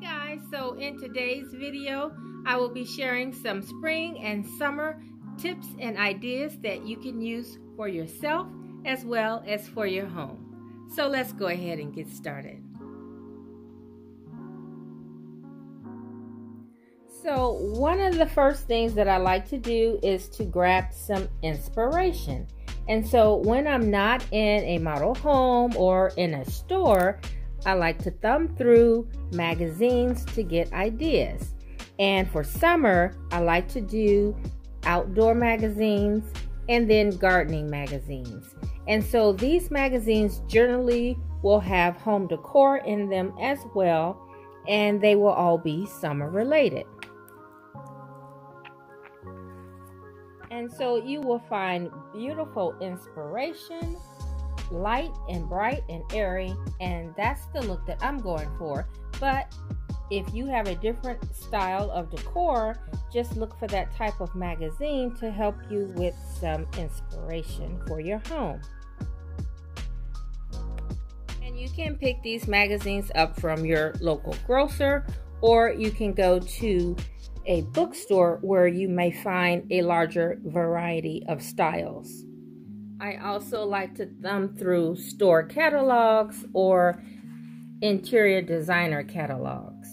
guys, so in today's video, I will be sharing some spring and summer tips and ideas that you can use for yourself as well as for your home. So let's go ahead and get started. So one of the first things that I like to do is to grab some inspiration. And so when I'm not in a model home or in a store, I like to thumb through magazines to get ideas. And for summer, I like to do outdoor magazines and then gardening magazines. And so these magazines generally will have home decor in them as well, and they will all be summer related. And so you will find beautiful inspiration light and bright and airy, and that's the look that I'm going for. But if you have a different style of decor, just look for that type of magazine to help you with some inspiration for your home. And you can pick these magazines up from your local grocer, or you can go to a bookstore where you may find a larger variety of styles. I also like to thumb through store catalogs or interior designer catalogs.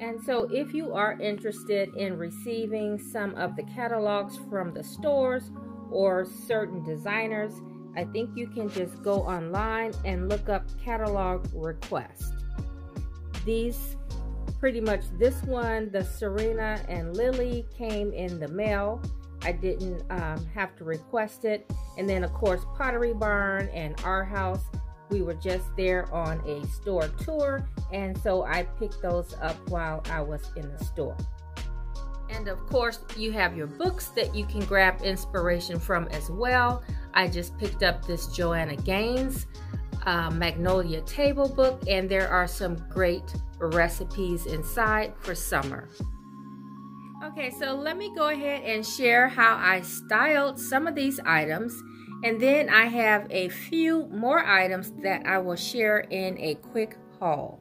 And so if you are interested in receiving some of the catalogs from the stores or certain designers, I think you can just go online and look up catalog request. These pretty much this one, the Serena and Lily came in the mail I didn't um, have to request it. And then, of course, Pottery Barn and Arhaus, we were just there on a store tour. And so I picked those up while I was in the store. And of course, you have your books that you can grab inspiration from as well. I just picked up this Joanna Gaines uh, Magnolia Table book, and there are some great recipes inside for summer. Okay, so let me go ahead and share how I styled some of these items. And then I have a few more items that I will share in a quick haul.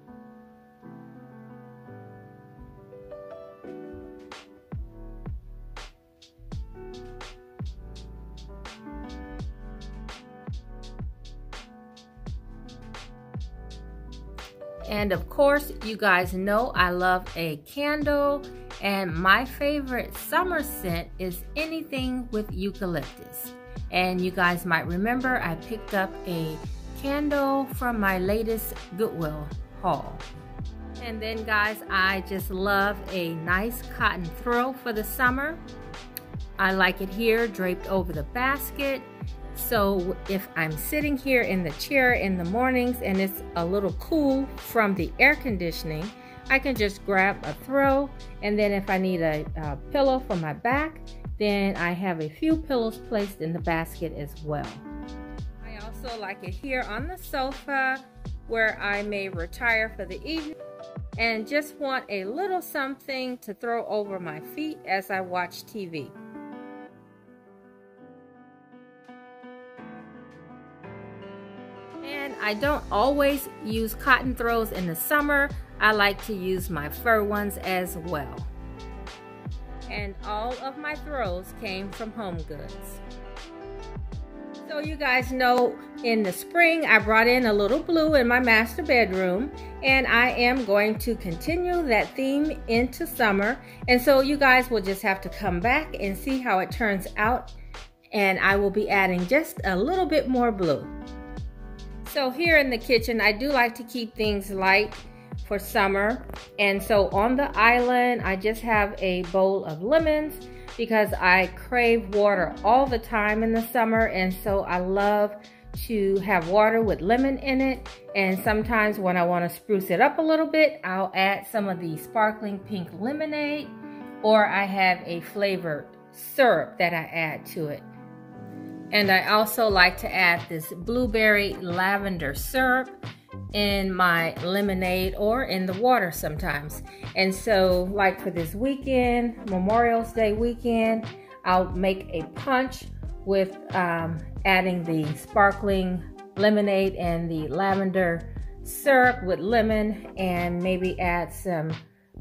And of course, you guys know I love a candle and my favorite summer scent is anything with eucalyptus. And you guys might remember I picked up a candle from my latest Goodwill haul. And then guys, I just love a nice cotton throw for the summer. I like it here draped over the basket. So if I'm sitting here in the chair in the mornings and it's a little cool from the air conditioning, I can just grab a throw and then if I need a, a pillow for my back, then I have a few pillows placed in the basket as well. I also like it here on the sofa where I may retire for the evening and just want a little something to throw over my feet as I watch TV. And I don't always use cotton throws in the summer. I like to use my fur ones as well. And all of my throws came from Home Goods. So you guys know in the spring I brought in a little blue in my master bedroom and I am going to continue that theme into summer and so you guys will just have to come back and see how it turns out and I will be adding just a little bit more blue. So here in the kitchen I do like to keep things light for summer. And so on the island, I just have a bowl of lemons because I crave water all the time in the summer. And so I love to have water with lemon in it. And sometimes when I want to spruce it up a little bit, I'll add some of the sparkling pink lemonade or I have a flavored syrup that I add to it. And I also like to add this blueberry lavender syrup in my lemonade or in the water sometimes. And so, like for this weekend, Memorial's Day weekend, I'll make a punch with um, adding the sparkling lemonade and the lavender syrup with lemon and maybe add some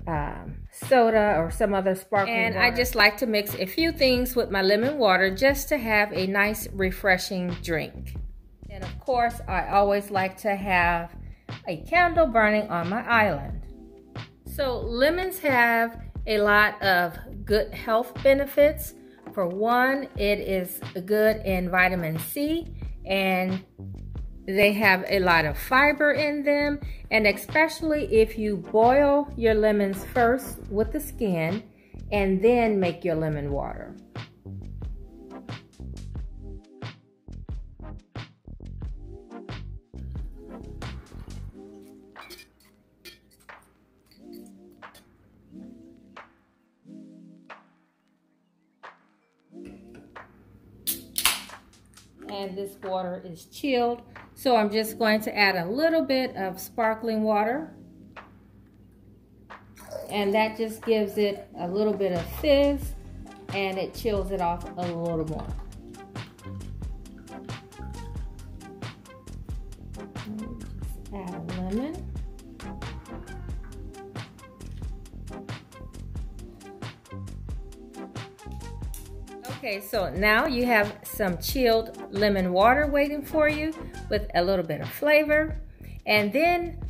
um, soda or some other sparkling and water. I just like to mix a few things with my lemon water just to have a nice refreshing drink. And of course, I always like to have a candle burning on my island. So lemons have a lot of good health benefits. For one, it is good in vitamin C and they have a lot of fiber in them, and especially if you boil your lemons first with the skin and then make your lemon water. And this water is chilled so I'm just going to add a little bit of sparkling water. And that just gives it a little bit of fizz and it chills it off a little more. Add a lemon. Okay, so now you have some chilled lemon water waiting for you with a little bit of flavor. And then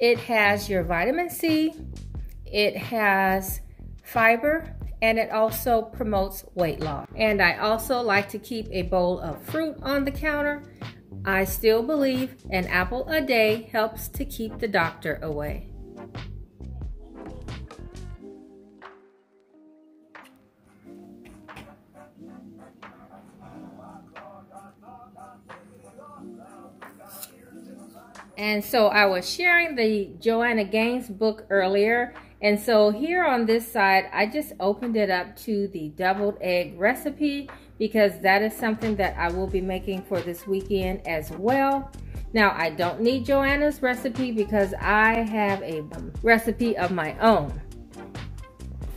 it has your vitamin C, it has fiber, and it also promotes weight loss. And I also like to keep a bowl of fruit on the counter. I still believe an apple a day helps to keep the doctor away. And so I was sharing the Joanna Gaines book earlier. And so here on this side, I just opened it up to the deviled egg recipe because that is something that I will be making for this weekend as well. Now, I don't need Joanna's recipe because I have a recipe of my own.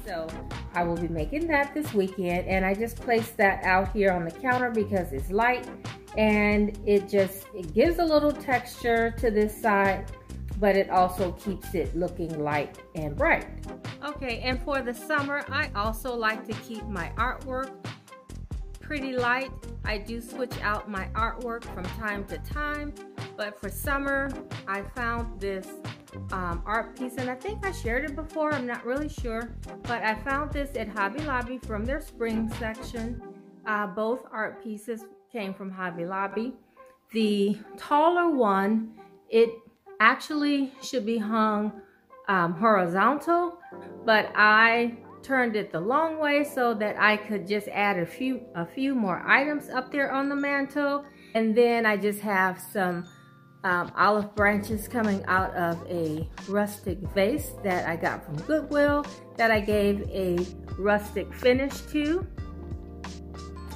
So I will be making that this weekend and I just placed that out here on the counter because it's light and it just it gives a little texture to this side but it also keeps it looking light and bright. Okay and for the summer I also like to keep my artwork pretty light. I do switch out my artwork from time to time but for summer I found this um, art piece and I think I shared it before I'm not really sure but I found this at Hobby Lobby from their spring section uh, both art pieces came from Hobby Lobby. The taller one, it actually should be hung um, horizontal, but I turned it the long way so that I could just add a few a few more items up there on the mantle. And then I just have some um, olive branches coming out of a rustic vase that I got from Goodwill that I gave a rustic finish to.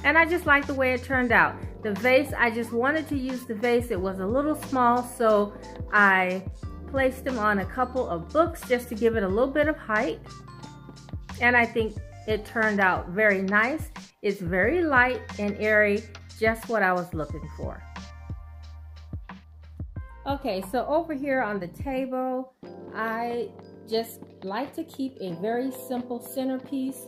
And I just like the way it turned out. The vase, I just wanted to use the vase. It was a little small, so I placed them on a couple of books just to give it a little bit of height. And I think it turned out very nice. It's very light and airy, just what I was looking for. Okay, so over here on the table, I just like to keep a very simple centerpiece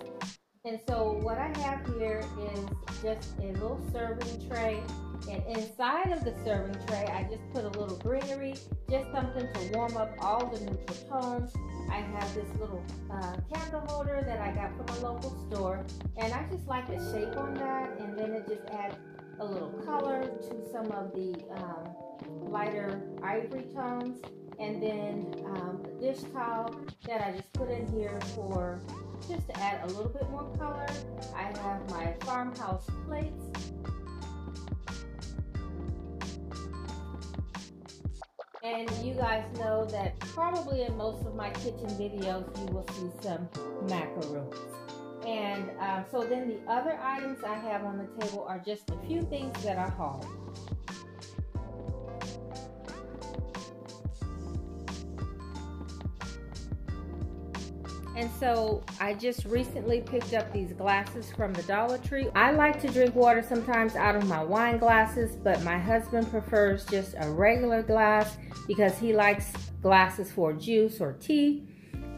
and so what I have here is just a little serving tray. And inside of the serving tray, I just put a little greenery, just something to warm up all the neutral tones. I have this little uh, candle holder that I got from a local store. And I just like the shape on that. And then it just adds a little color to some of the um, lighter ivory tones. And then um, a dish towel that I just put in here for just to add a little bit more color, I have my farmhouse plates. And you guys know that probably in most of my kitchen videos, you will see some macaroons. And um, so then the other items I have on the table are just a few things that I hauled. And so I just recently picked up these glasses from the Dollar Tree. I like to drink water sometimes out of my wine glasses, but my husband prefers just a regular glass because he likes glasses for juice or tea.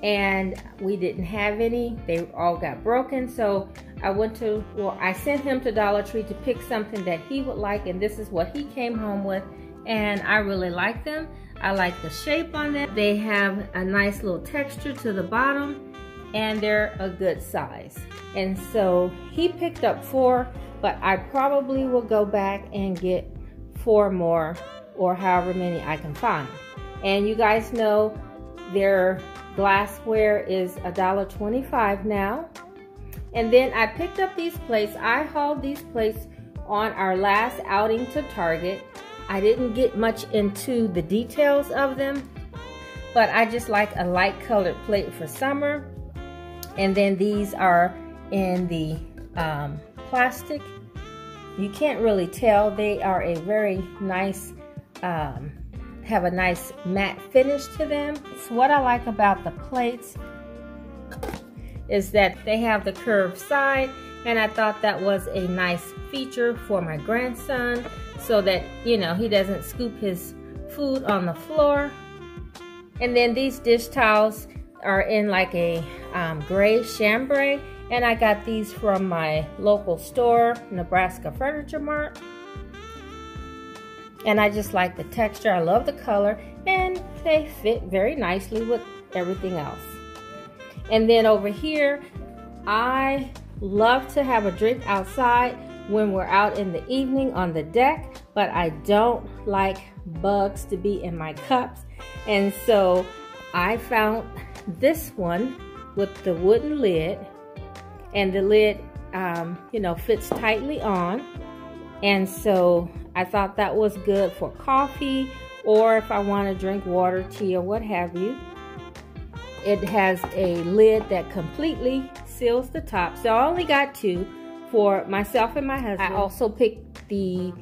And we didn't have any. They all got broken. So I went to, well, I sent him to Dollar Tree to pick something that he would like. And this is what he came home with. And I really like them. I like the shape on them. They have a nice little texture to the bottom and they're a good size. And so he picked up four, but I probably will go back and get four more or however many I can find. And you guys know their glassware is $1.25 now. And then I picked up these plates. I hauled these plates on our last outing to Target. I didn't get much into the details of them, but I just like a light colored plate for summer. And then these are in the um, plastic. You can't really tell. They are a very nice, um, have a nice matte finish to them. So what I like about the plates is that they have the curved side and I thought that was a nice feature for my grandson so that, you know, he doesn't scoop his food on the floor. And then these dish towels are in like a um, gray chambray and I got these from my local store, Nebraska Furniture Mart. And I just like the texture, I love the color, and they fit very nicely with everything else. And then over here, I love to have a drink outside when we're out in the evening on the deck, but I don't like bugs to be in my cups. And so I found this one with the wooden lid and the lid um, you know fits tightly on and so I thought that was good for coffee or if I want to drink water tea or what have you. It has a lid that completely seals the top. So I only got two for myself and my husband. I also picked the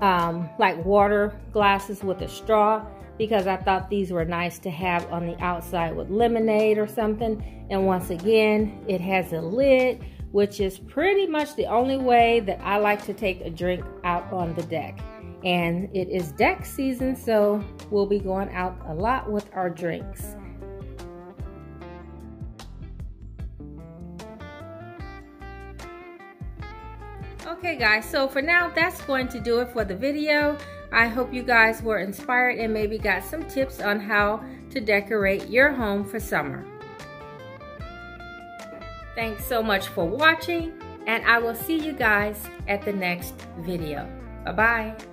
um, like water glasses with a straw because I thought these were nice to have on the outside with lemonade or something. And once again, it has a lid, which is pretty much the only way that I like to take a drink out on the deck. And it is deck season, so we'll be going out a lot with our drinks. Okay guys, so for now, that's going to do it for the video. I hope you guys were inspired and maybe got some tips on how to decorate your home for summer. Thanks so much for watching and I will see you guys at the next video. Bye-bye.